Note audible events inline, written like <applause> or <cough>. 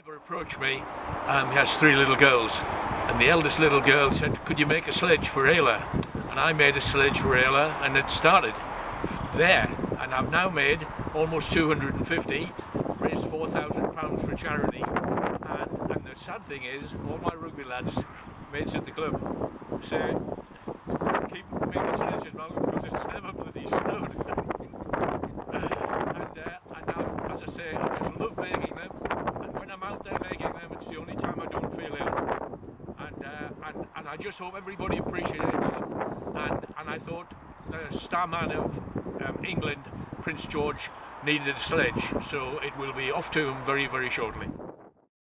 neighbour approached me. Um, he has three little girls, and the eldest little girl said, "Could you make a sledge for Ayla?" And I made a sledge for Ayla, and it started there. And I've now made almost 250, raised 4,000 pounds for charity. And, and the sad thing is, all my rugby lads, mates at the club, say, "Keep making sledges, Malcolm, because it's never bloody snowed." <laughs> and uh, and I, as I say, I just love making them. And when I'm out there making them, it's the only time I don't feel ill. And uh, and and I just hope everybody appreciates them. And and I thought the star man of um, England, Prince George, needed a sledge, so it will be off to him very very shortly.